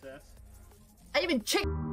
princess. I even checked.